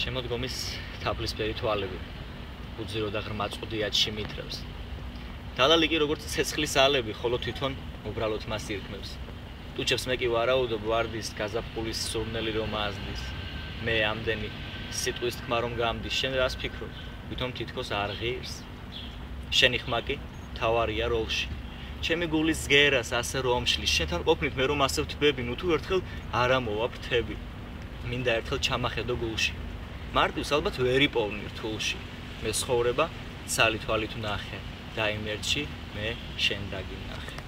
შემოდგომის თაფლისფერი თვალები. უძირო და ღრმა წუდიათში მიტრევს დალალი კი როგორც ცეცხლის ალები ხოლო თვითონ უბრალოდ მას ირქმევს. ტუჩებს მე კი ვარაუდობ ვარდის გაზაფხულის სურნელი რომ აზდის. მე ამდენი სიტყვის თქმა რომ გამდის შენ რას ფიქრობ? თვითონ თითქოს არ ღირს. შენი ხმა კი თავარია როლში. ჩემი გულის ზგერას ასე რომ შლის შენთან ყოფნით მე რომ ასე ვთბები ნუ თუ ერთხელ არ ამოვა ფრთები მინდა ერთხელ ჩამახედო გულში მარტივს ალბათ ვერ იპოვნი რთულში. მე ცხოვრება ცალი თვალით ვნახე და იმერჩი მე შენ დაგინახე